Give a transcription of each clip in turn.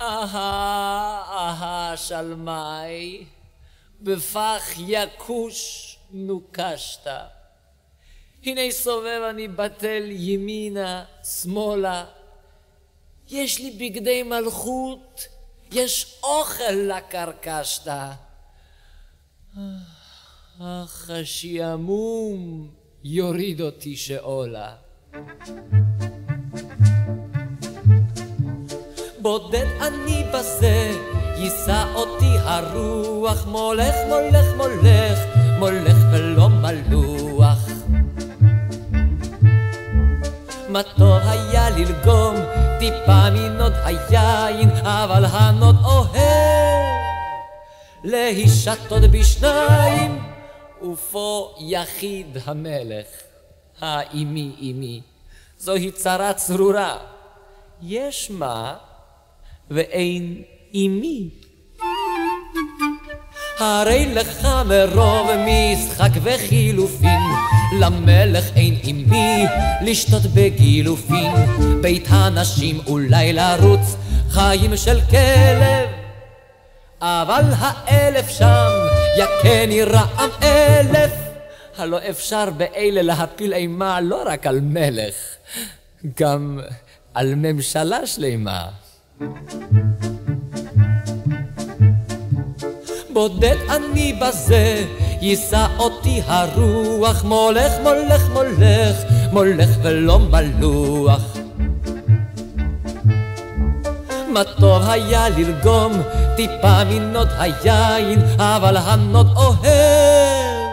אהה, אהה, שלמי, בפח יכוש נוקשת. הנה סובב אני בטל ימינה, שמאלה. יש לי בגדי מלכות, יש אוכל לקרקשת. אך השעמום יוריד אותי שאולה. בודד אני בזה, יישא אותי הרוח, מולך, מולך, מולך, מולך ולא מלוח. מה טוב היה ללגום טיפה מנאד היין, אבל הנאד אוהב להישתות בשניים, ופה יחיד המלך, האימי אימי, זוהי צרה צרורה. יש מה ואין אימי. הרי לך מרוב משחק וחילופין, למלך אין עם מי לשתות בגילופין. בית הנשים אולי לרוץ חיים של כלב, אבל האלף שם יכני רעם אלף. הלא אפשר באלה להפיל אימה לא רק על מלך, גם על ממשלה שלמה. בודד אני בזה, יישא אותי הרוח, מולך, מולך, מולך, מולך ולא מלוח. מה טוב היה ללגום טיפה מנוד היין, אבל הנוד אוהב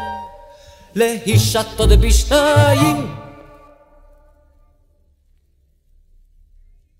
להישתות בשניים.